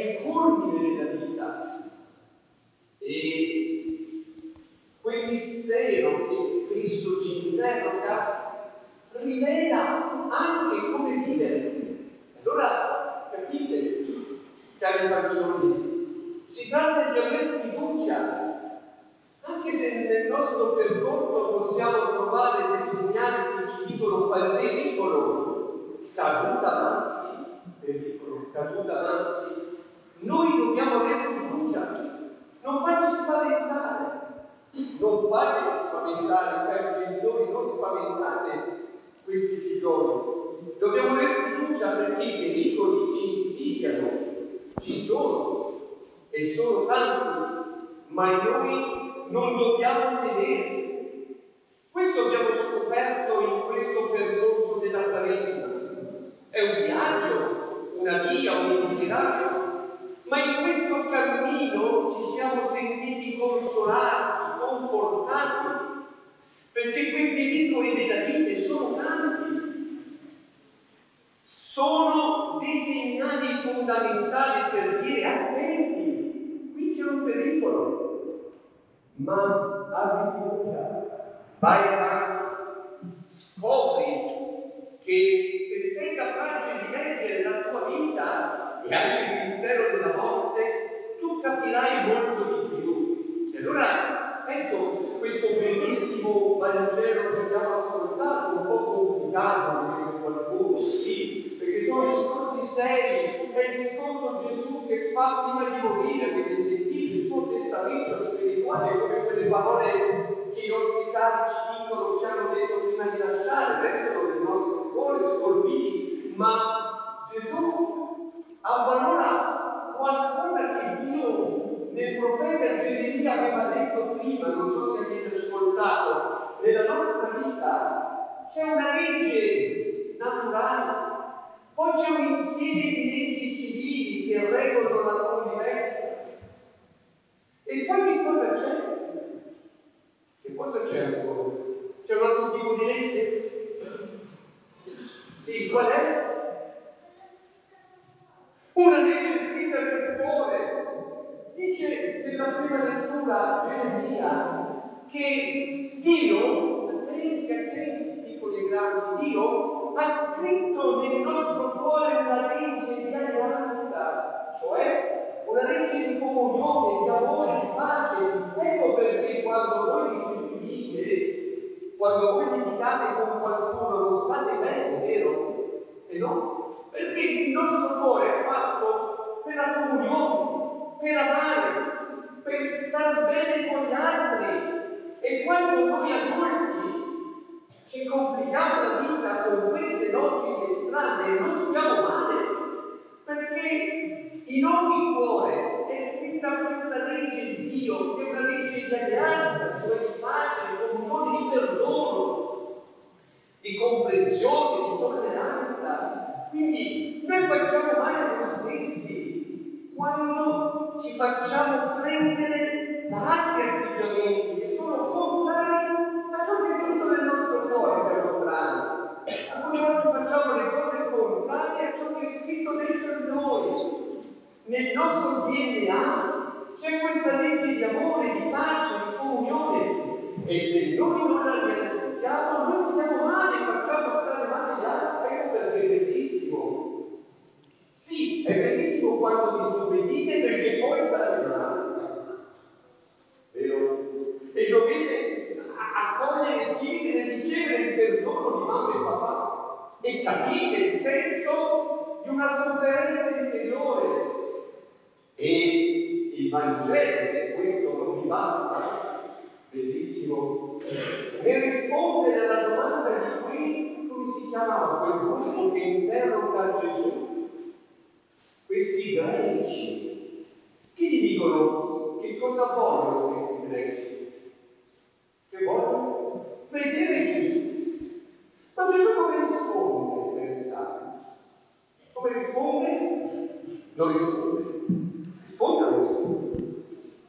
il culmine della vita. E quel mistero che spesso ci interroga rivela anche come vivere. Allora capite, cari fanciulli, si tratta di avere fiducia, anche se nel nostro percorso possiamo trovare dei segnali che ci dicono qual pericolo, caduta massi, pericolo, caduta massi, noi dobbiamo avere fiducia, non farci spaventare, non fate spaventare, cari genitori, non spaventate questi figlioli. Dobbiamo avere fiducia perché i pericoli ci insidiano, ci sono e sono tanti, ma noi non dobbiamo temere. Questo abbiamo scoperto in questo percorso della Quaresima. È un viaggio, una via, un itinerario ma in questo cammino ci siamo sentiti consolati, confortati, perché quei pericoli della vita sono tanti, sono dei segnali fondamentali per dire attenti, qui c'è un pericolo, ma abbi fiducia, vai avanti, scopri che se sei capace di leggere la tua vita, e anche capirai molto di più. E allora, ecco, questo bellissimo Vangelo che abbiamo ascoltato, un po' complicato, come qualcuno, sì, perché sono discorsi seri, è il discorso Gesù che fa prima di morire, perché sentite il suo testamento spirituale come quelle parole che i nostri cari ci dicono, ci hanno detto prima di lasciare, restano nel nostro cuore scolpiti, ma Gesù avvalora qualcosa che Dio nel profeta Geremia aveva detto prima, non so se avete ascoltato, nella nostra vita c'è una legge naturale, poi c'è un insieme di leggi civili che regolano la convivenza. E poi che cosa c'è? Che cosa c'è ancora? C'è un altro tipo di legge? Sì, qual è? Una legge scritta nel cuore. Dice nella prima lettura Geremia che Dio, attenti, attenti, piccoli e grandi, Dio ha scritto nel nostro cuore una legge di alleanza, cioè una legge di comunione, di amore, di pace. Ecco perché quando voi vi sentite, quando voi litigate con qualcuno, non state bene, vero? E no? Perché il nostro cuore è fatto per la comunione, per amare, per stare bene con gli altri. E quando noi adulti ci complichiamo la vita con queste logiche strane, non stiamo male, perché in ogni cuore è scritta questa legge di Dio, che è una legge di alleanza, cioè di pace, di comunione, di perdono, di comprensione, di tolleranza, quindi noi facciamo male a noi stessi quando ci facciamo prendere da altri atteggiamenti che sono contrari a ciò che è frutto del nostro cuore, siamo strani. Allora noi facciamo le cose contrarie a ciò che è scritto dentro di noi. Nel nostro DNA c'è questa legge di amore, di pace, di comunione. E se noi non la realizziamo, noi stiamo male, facciamo stare male gli altri. Ecco perché è bellissimo. Sì, è bellissimo quando disobbedite perché poi state male. Vero? E dovete accogliere, chiedere, ricevere il perdono di mamma e papà. E capite il senso di una sofferenza interiore. E il Vangelo, se questo non vi basta, bellissimo, nel rispondere alla domanda di qui, come si chiamava quel gruppo che interroga Gesù? Questi greci, che gli dicono che cosa vogliono questi greci? Che vogliono? Vedere Gesù. Ma Gesù come risponde, pensate? Come risponde? Non risponde. Risponde o non risponde?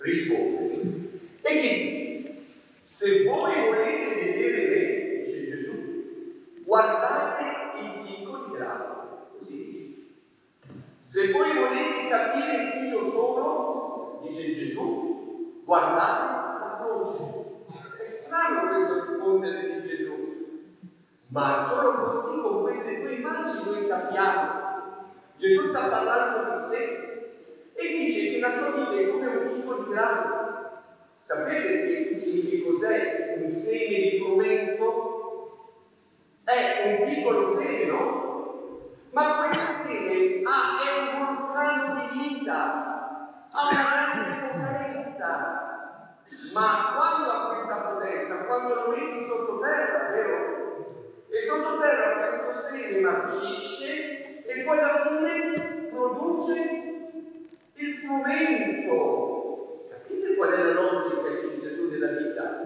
Risponde. E che dice? Se voi volete vedere me, dice Gesù, guardate il chicco di grano, così dice. Se voi volete capire chi io sono, dice Gesù, guardate la croce. È strano questo rispondere di Gesù, ma solo così con queste due immagini noi capiamo. Gesù sta parlando di sé e dice che la sua vita è come un chicco di grano. Sapete che, che cos'è un seme di frumento? È un piccolo seme, no? Ma quando ha questa potenza? Quando lo metti sottoterra, vero? E sottoterra questo seme marcisce e poi alla fine produce il frumento. Capite qual è la logica di Gesù della vita?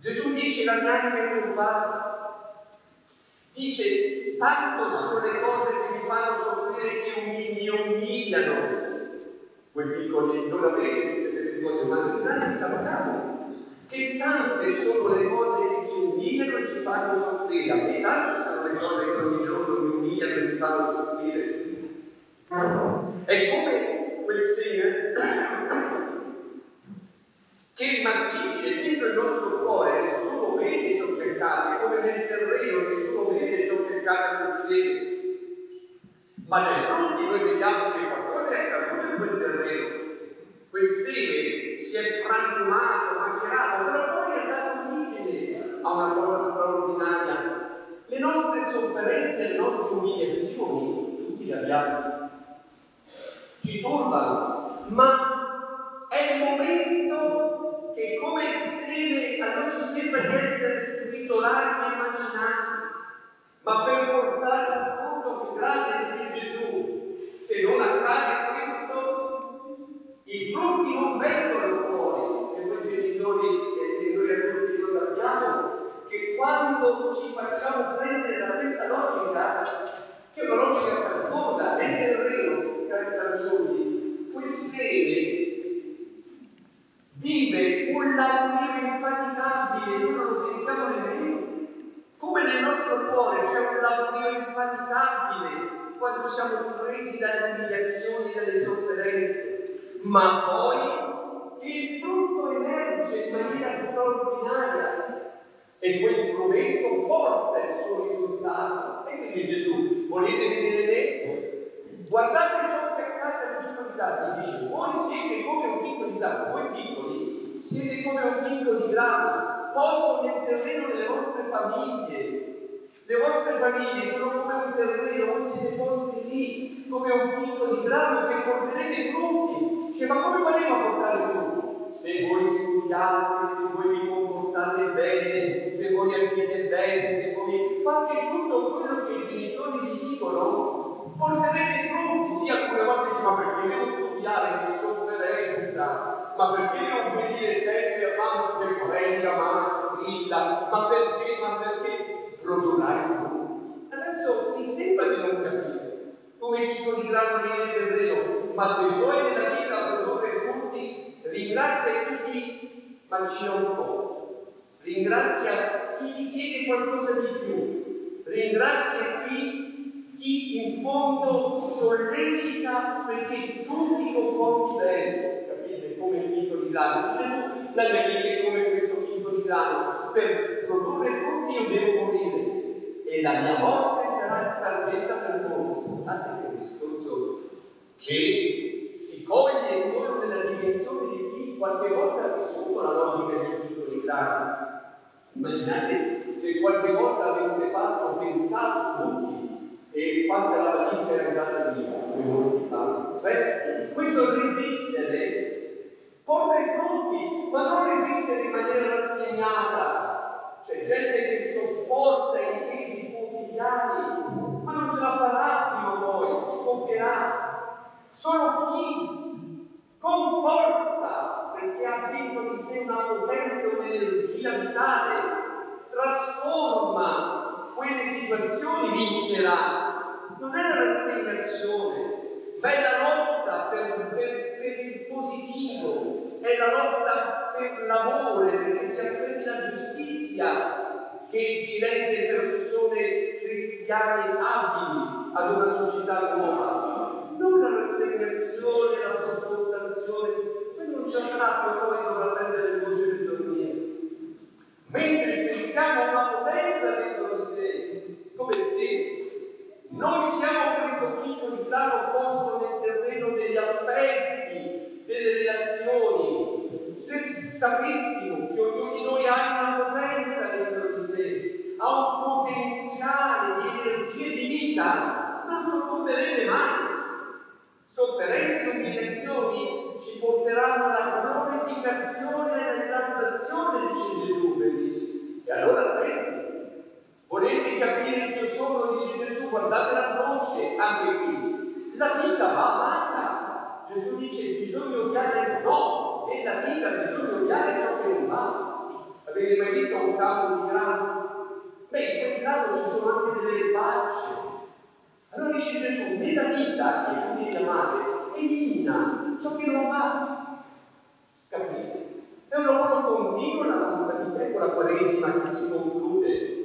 Gesù dice la mia anima è turbata, Dice, tanto sono le cose che mi fanno soffrire che mi umiliano. Quei piccoli, non avete queste cose, ma in grandi sappiamo che tante sono le cose che ci umiliano e ci fanno soffrire, e tante sono le cose che ogni giorno mi umiliano e mi fanno soffrire. È come quel seme che marcisce dentro il nostro cuore, nessuno vede ciò che cade, come nel terreno nessuno vede ciò che cade nel seme. Ma nei frutti noi vediamo che qualcosa è accaduto in quel terreno. Quel seme si è frantumato, macerato, però poi è dato origine a una cosa straordinaria. Le nostre sofferenze, le nostre umiliazioni, tutti le abbiamo, ci turbano, ma è il momento che come seme a noi ci sembra di essere scritolati e immaginati, ma per portare un frutto più grande di Gesù, se non accade i frutti non vengono fuori, e noi genitori e noi adulti lo sappiamo, che quando ci facciamo prendere da questa logica, che è una logica faticosa, nel terreno, cari fagioli, quel seme vive un lavorio infaticabile, noi non lo pensiamo nemmeno. Come nel nostro cuore c'è un lavorio infaticabile quando siamo presi dalle umiliazioni, dalle sofferenze, ma poi il frutto emerge in maniera straordinaria e quel frumento porta il suo risultato. E quindi Gesù, volete vedere me? Guardate ciò che accade a chicco di grano, dice, voi siete come un chicco di grano, voi piccoli siete come un chicco di grano, posto nel terreno delle vostre famiglie. Le vostre famiglie sono come un terreno, voi siete posti lì, come un chicco di grano che porterete frutti. Cioè, ma come faremo a portare frutti? Se voi studiate, se voi vi comportate bene, se voi agite bene, se voi fate tutto quello che i genitori vi dicono, porterete frutti, sì, alcune volte dice, ma perché devo studiare che sofferenza? Ma perché devo obbedire sempre a mamma che prenda, mamma strilla? Ma perché, ma perché produrrai frutti? Adesso ti sembra di non capire, come dico di grano nel terreno, ma se vuoi nella ringrazia chi ti macina un po', ringrazia chi ti chiede qualcosa di più, ringrazia chi chi in fondo sollecita perché tu ti comporti bene, capite? Come il chicco di grano. Gesù la è come questo chicco di grano. Per produrre frutti io devo morire e la mia morte sarà salvezza per voi. Guardate che discorso che si coglie solo nella dimensione di chi qualche volta ha vissuto la logica del chicco di grano. Immaginate se qualche volta aveste fatto, pensato tutti e fatta la valigia è andata via, come questo resistere porta i frutti, ma non resistere in maniera rassegnata. C'è gente che sopporta i pesi quotidiani, ma non ce la farà prima o poi, scoppierà. Solo chi con forza, perché ha dentro di sé una potenza, un'energia vitale, trasforma quelle situazioni vincerà non è la rassegnazione, ma è la lotta per, per, per il positivo, è la lotta per l'amore, perché si affermi la giustizia che ci rende persone cristiane abili ad una società nuova. Non l'umiliazione, la sopportazione, non ci andrà poi dovrà prendere le voci per dormire. Mentre il cristiano ha una potenza dentro di sé, come se noi siamo questo chicco di grano posto nel terreno degli affetti, delle relazioni. Se sapessimo che ognuno di noi ha una potenza dentro di sé, ha un potenziale di energia di vita, non soccomberebbe mai. Sofferenze umiliazioni glorificazione e all'esaltazione, dice Gesù, benissimo. E allora attenti, volete capire chi io sono, dice Gesù, guardate la croce, anche qui. La vita va amata. Gesù dice bisogna odiare no, nella vita bisogna odiare ciò che non va. Avete mai visto un campo di grano? Beh, in quel grano ci sono anche delle facce, allora dice Gesù, nella vita che tu devi amare, elimina ciò che non va. Capite? È un continuo la nostra vita, ecco la Quaresima che si conclude.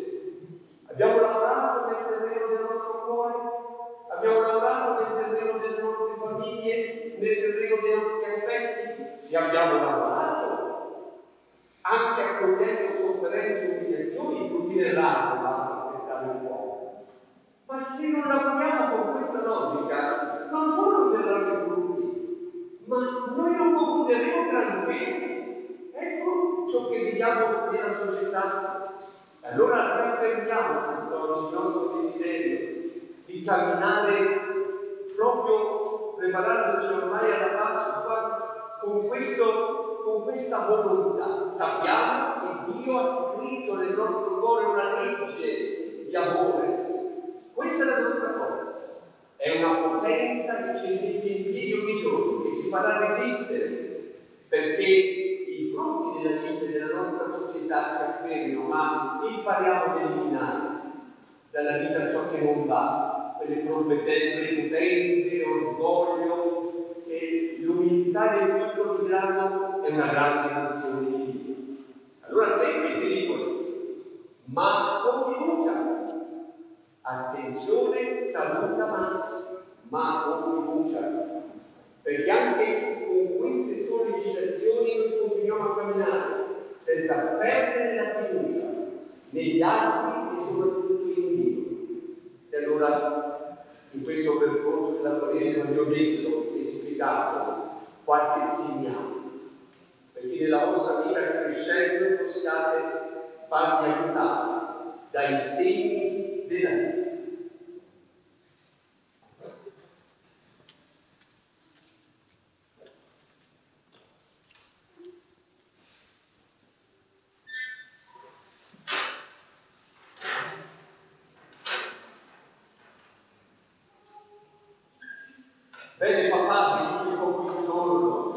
Abbiamo lavorato nel terreno del nostro cuore, abbiamo lavorato nel terreno delle nostre famiglie, nel terreno dei nostri affetti. Se abbiamo lavorato, anche accogliendo sofferenze e umiliazioni, i frutti dell'arte basta aspettare un po'. Ma se non lavoriamo con questa logica, non solo verranno i frutti, ma noi non concluderemo granché. Ecco ciò che viviamo nella società. Allora riaffermiamo quest'oggi il nostro desiderio di camminare proprio preparandoci ormai alla Pasqua con, questo, con questa volontà. Sappiamo che Dio ha scritto nel nostro cuore una legge di amore, questa è la nostra forza. È una potenza che ci mette in piedi ogni giorno, che ci farà resistere, perché nostra società si affermino, ma impariamo ad eliminare dalla vita ciò che non va, quelle prepotenze, orgoglio, e l'umiltà del piccolo di grado è una grande nazione di Dio. Allora attenti ai pericoli, ma con fiducia, Attenzione talvolta massima, ma con fiducia, perché anche con queste sollecitazioni noi continuiamo a camminare senza perdere la fiducia negli altri e soprattutto in Dio. E allora in questo percorso della Quaresima vi ho detto e spiegato qualche segnale, perché nella vostra vita crescendo possiate farvi aiutare dai segni della vita. Bene papà, vi dico qui intorno.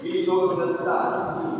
Vi ritorno da sì.